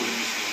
Cool.